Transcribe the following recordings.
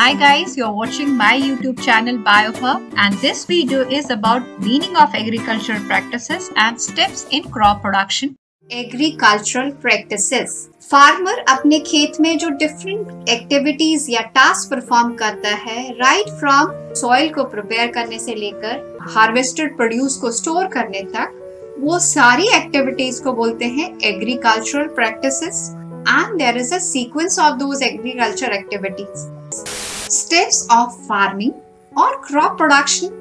Hi guys, you're watching my YouTube channel BioHub and this video is about meaning of agricultural practices and steps in crop production. Agricultural practices farmer अपने खेत में जो different activities या task perform करता है right from soil को prepare करने से लेकर हार्वेस्टेड प्रोड्यूस को स्टोर करने तक वो सारी एक्टिविटीज़ को बोलते हैं agricultural practices and there is a sequence of those agriculture activities. Steps of farming or crop production.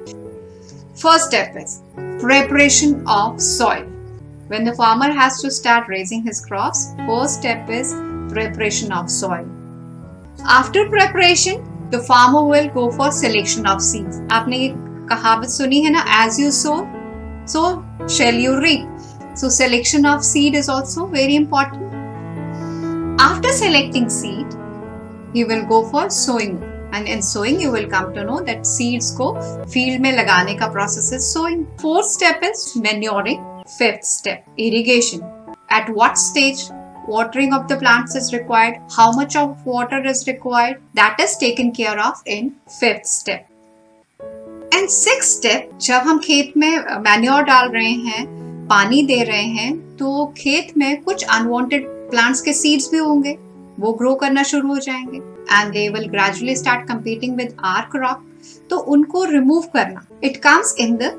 First step is preparation of soil. When the farmer has to start raising his crops, first step is preparation of soil. After preparation, the farmer will go for selection of seeds. आपने ये कहावत सुनी है ना as you sow, so shall you reap. So selection of seed is also very important. After selecting seed, you will go for sowing and in sowing you will come to know that seeds को field में लगाने का process is sowing. Fourth step is manuring. Fifth step irrigation. At what stage watering of the plants is required, how much of water is required, that is taken care of in fifth step. And sixth step जब हम खेत में manure डाल रहे हैं पानी दे रहे हैं तो खेत में कुछ अनवांटेड प्लांट्स के सीड्स भी होंगे वो ग्रो करना शुरू हो जाएँगे and they will gradually start competing with our crop तो उनको रिमूव करना it comes in the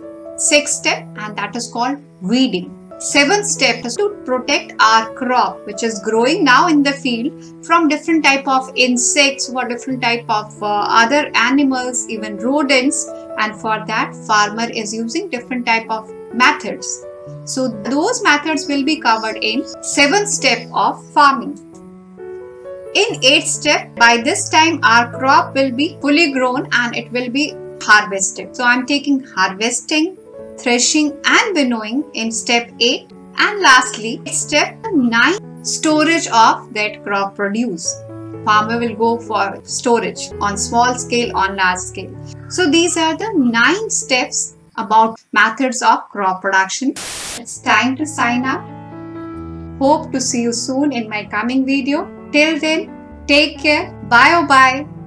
six step and that is called weeding Seventh step is to protect our crop, which is growing now in the field from different type of insects or different type of uh, other animals, even rodents. And for that, farmer is using different type of methods. So those methods will be covered in seventh step of farming. In eighth step, by this time our crop will be fully grown and it will be harvested. So I'm taking harvesting, threshing and winnowing in step 8 and lastly step 9 storage of that crop produce. Farmer will go for storage on small scale, on large scale. So these are the nine steps about methods of crop production. It's time to sign up. Hope to see you soon in my coming video. Till then, take care. Bye bye.